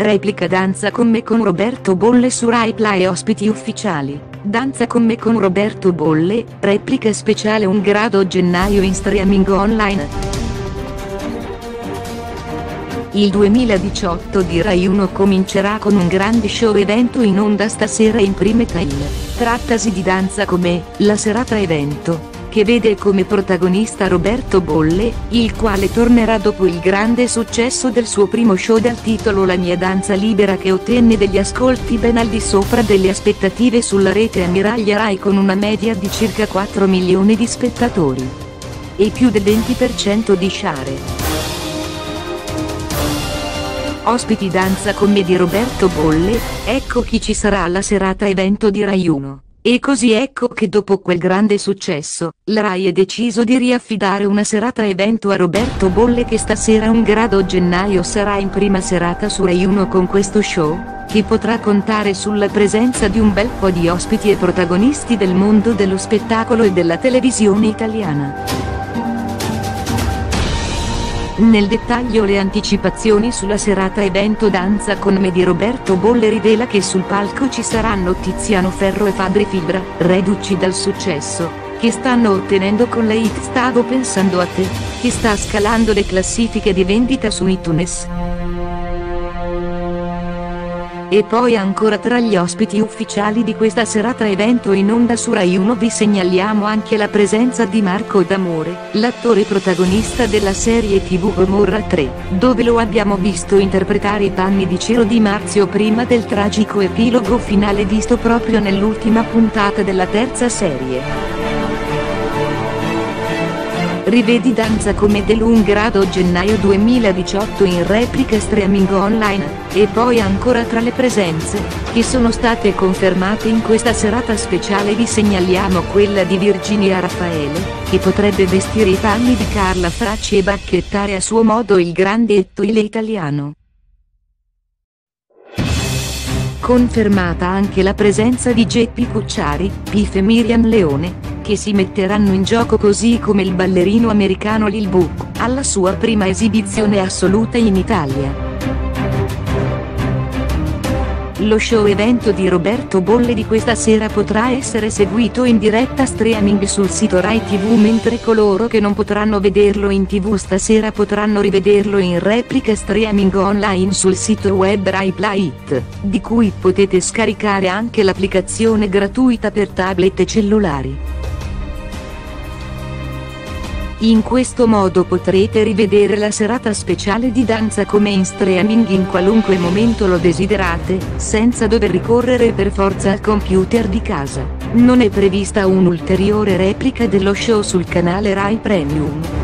Replica Danza con me con Roberto Bolle su Rai Play ospiti ufficiali. Danza con me con Roberto Bolle, replica speciale un grado gennaio in streaming online. Il 2018 di Rai 1 comincerà con un grande show evento in onda stasera in prime time. Trattasi di Danza con me, la serata evento, che vede come protagonista Roberto Bolle, il quale tornerà dopo il grande successo del suo primo show dal titolo La mia danza libera che ottenne degli ascolti ben al di sopra delle aspettative sulla rete ammiraglia Rai con una media di circa 4 milioni di spettatori. E più del 20% di share. Ospiti danza commedia Roberto Bolle, ecco chi ci sarà alla serata evento di Rai 1. E così ecco che dopo quel grande successo, la Rai ha deciso di riaffidare una serata evento a Roberto Bolle che stasera un grado gennaio sarà in prima serata su Rai 1 con questo show, che potrà contare sulla presenza di un bel po' di ospiti e protagonisti del mondo dello spettacolo e della televisione italiana. Nel dettaglio le anticipazioni sulla serata evento Danza con me di Roberto Bolle rivela che sul palco ci saranno Tiziano Ferro e Fabri Fibra, reduci dal successo, che stanno ottenendo con la hit Stavo pensando a te, che sta scalando le classifiche di vendita su iTunes. E poi ancora tra gli ospiti ufficiali di questa serata evento in onda su Rai 1 vi segnaliamo anche la presenza di Marco D'Amore, l'attore protagonista della serie tv Gomorra 3, dove lo abbiamo visto interpretare i panni di Ciro Di Marzio prima del tragico epilogo finale visto proprio nell'ultima puntata della terza serie. Rivedi Danza come un grado gennaio 2018 in replica streaming online, e poi ancora tra le presenze, che sono state confermate in questa serata speciale vi segnaliamo quella di Virginia Raffaele, che potrebbe vestire i panni di Carla Fracci e bacchettare a suo modo il grande ettoile italiano. Confermata anche la presenza di Geppi Cucciari, Pif e Miriam Leone, che si metteranno in gioco così come il ballerino americano Lil Book, alla sua prima esibizione assoluta in Italia. Lo show evento di Roberto Bolle di questa sera potrà essere seguito in diretta streaming sul sito Rai TV mentre coloro che non potranno vederlo in tv stasera potranno rivederlo in replica streaming online sul sito web Rai Play It, di cui potete scaricare anche l'applicazione gratuita per tablet e cellulari. In questo modo potrete rivedere la serata speciale di danza come in streaming in qualunque momento lo desiderate, senza dover ricorrere per forza al computer di casa. Non è prevista un'ulteriore replica dello show sul canale Rai Premium.